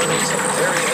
There a is.